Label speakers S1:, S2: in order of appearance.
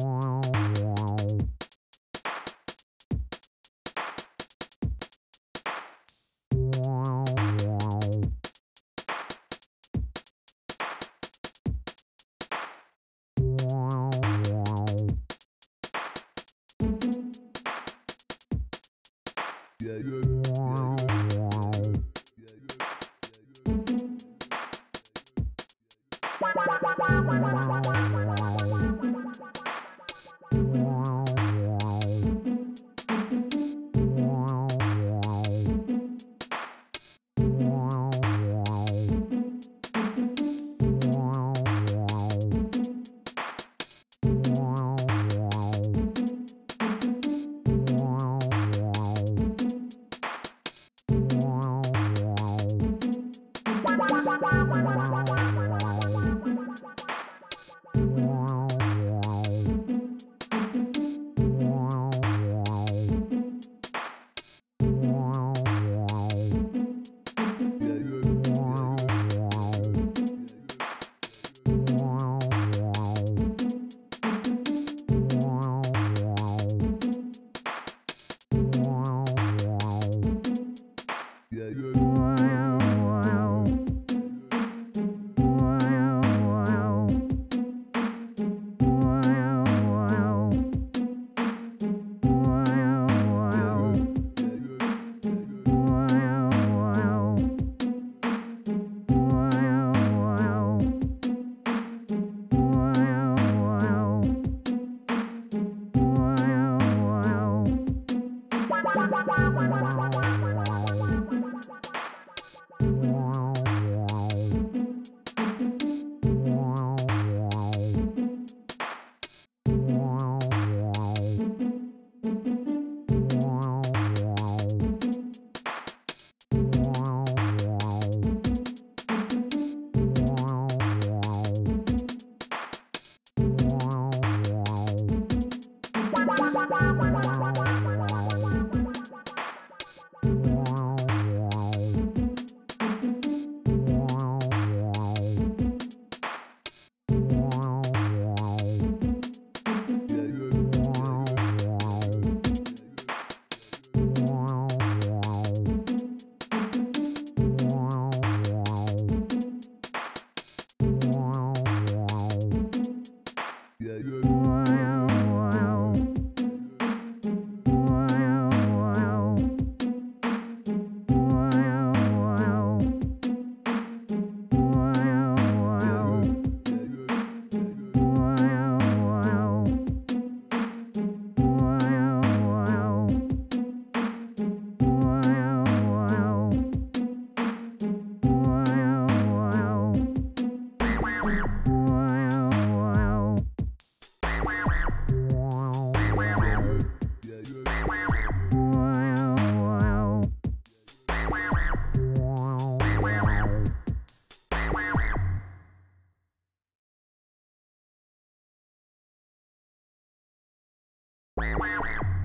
S1: yeah, yeah.
S2: Wow, wow, wow.